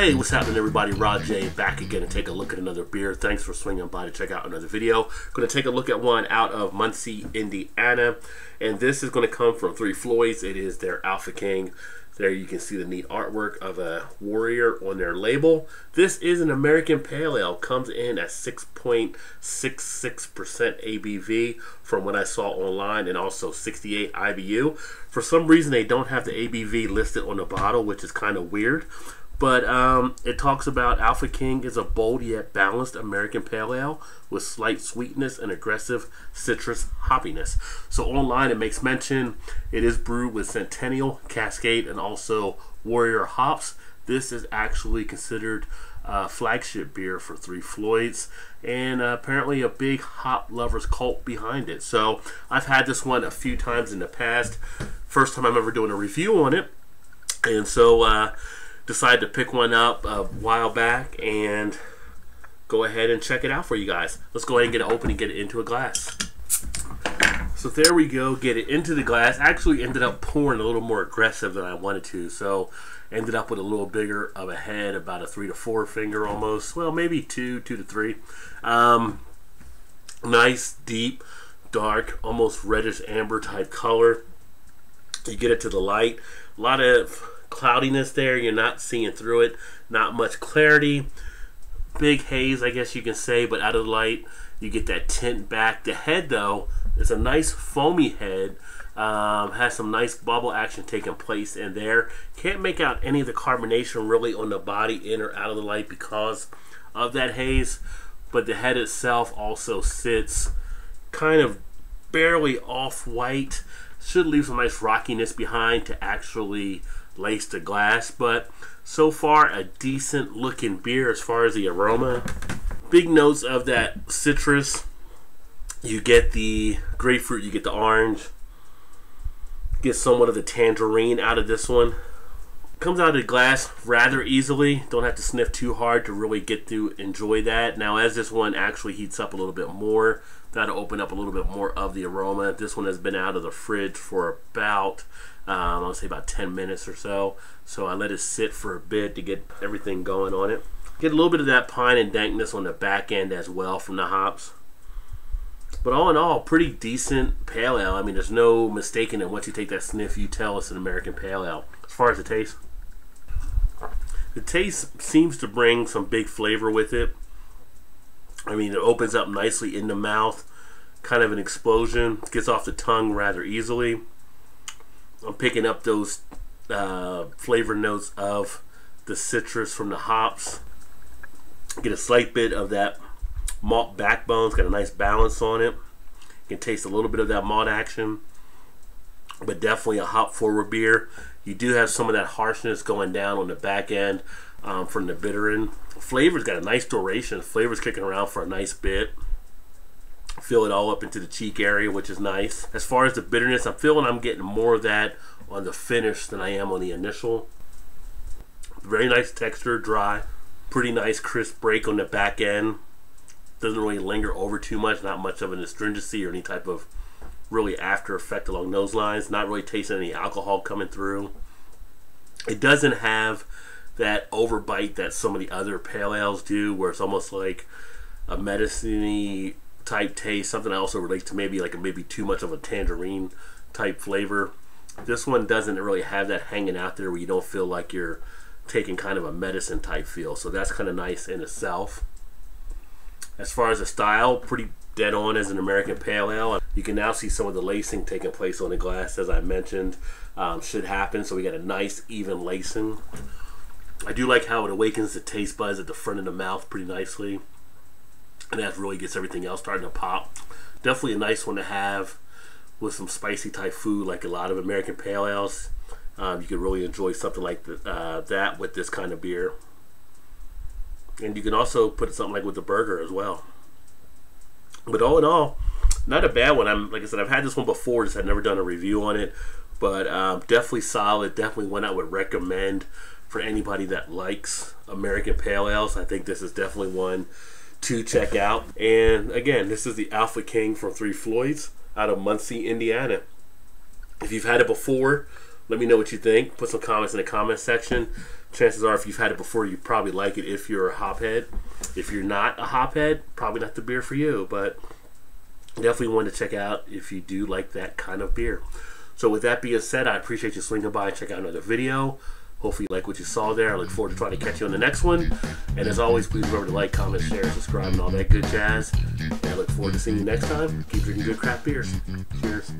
Hey, what's happening, everybody? Rod J back again and take a look at another beer. Thanks for swinging by to check out another video. Going to take a look at one out of Muncie, Indiana, and this is going to come from Three Floyds. It is their Alpha King. There you can see the neat artwork of a warrior on their label. This is an American Pale Ale. Comes in at 6.66% ABV from what I saw online and also 68 IBU. For some reason, they don't have the ABV listed on the bottle, which is kind of weird. But um, it talks about Alpha King is a bold yet balanced American pale ale with slight sweetness and aggressive citrus hoppiness. So online it makes mention it is brewed with Centennial, Cascade, and also Warrior hops. This is actually considered a flagship beer for Three Floyds and uh, apparently a big hop lovers cult behind it. So I've had this one a few times in the past. First time I'm ever doing a review on it. And so uh, decided to pick one up a while back and go ahead and check it out for you guys. Let's go ahead and get it open and get it into a glass. So there we go, get it into the glass. Actually ended up pouring a little more aggressive than I wanted to. So ended up with a little bigger of a head, about a three to four finger almost. Well, maybe two, two to three. Um, nice, deep, dark, almost reddish amber type color. You get it to the light. A lot of cloudiness there. You're not seeing through it. Not much clarity. Big haze, I guess you can say, but out of the light, you get that tint back. The head, though, is a nice foamy head. Um, has some nice bubble action taking place in there. Can't make out any of the carbonation really on the body in or out of the light because of that haze. But the head itself also sits kind of barely off-white. Should leave some nice rockiness behind to actually laced to glass, but so far a decent looking beer as far as the aroma. Big notes of that citrus. You get the grapefruit, you get the orange, get somewhat of the tangerine out of this one. Comes out of the glass rather easily. Don't have to sniff too hard to really get to enjoy that. Now, as this one actually heats up a little bit more, that'll open up a little bit more of the aroma. This one has been out of the fridge for about um, I'll say about 10 minutes or so. So I let it sit for a bit to get everything going on it. Get a little bit of that pine and dankness on the back end as well from the hops. But all in all, pretty decent pale ale. I mean, there's no mistaking it. Once you take that sniff, you tell it's an American pale ale. As far as the taste, the taste seems to bring some big flavor with it. I mean, it opens up nicely in the mouth, kind of an explosion. Gets off the tongue rather easily. I'm picking up those uh, flavor notes of the citrus from the hops. Get a slight bit of that malt backbone. It's got a nice balance on it. You can taste a little bit of that malt action, but definitely a hop forward beer. You do have some of that harshness going down on the back end um, from the bitter end. Flavor's got a nice duration. Flavor's kicking around for a nice bit fill it all up into the cheek area, which is nice. As far as the bitterness, I'm feeling I'm getting more of that on the finish than I am on the initial. Very nice texture, dry. Pretty nice crisp break on the back end. Doesn't really linger over too much, not much of an astringency or any type of really after effect along those lines. Not really tasting any alcohol coming through. It doesn't have that overbite that some of the other pale ales do, where it's almost like a medicine type taste. Something that also relates to maybe like a, maybe too much of a tangerine type flavor. This one doesn't really have that hanging out there where you don't feel like you're taking kind of a medicine type feel. So that's kind of nice in itself. As far as the style, pretty dead on as an American Pale Ale. You can now see some of the lacing taking place on the glass, as I mentioned, um, should happen. So we got a nice even lacing. I do like how it awakens the taste buds at the front of the mouth pretty nicely and that really gets everything else starting to pop. Definitely a nice one to have with some spicy type food, like a lot of American pale ales. Um, you can really enjoy something like the, uh, that with this kind of beer. And you can also put something like with the burger as well. But all in all, not a bad one. I'm like I said, I've had this one before, just I've never done a review on it. But um, definitely solid. Definitely one I would recommend for anybody that likes American pale ales. I think this is definitely one to check out. And again, this is the Alpha King from Three Floyds out of Muncie, Indiana. If you've had it before, Let me know what you think. Put some comments in the comment section. Chances are, if you've had it before, you probably like it if you're a hophead. If you're not a hophead, probably not the beer for you, but definitely one to check out if you do like that kind of beer. So with that being said, I appreciate you swinging by and check out another video. Hopefully you like what you saw there. I look forward to trying to catch you on the next one. And as always, please remember to like, comment, share, subscribe, and all that good jazz. And I look forward to seeing you next time. Keep drinking good craft beers. Cheers.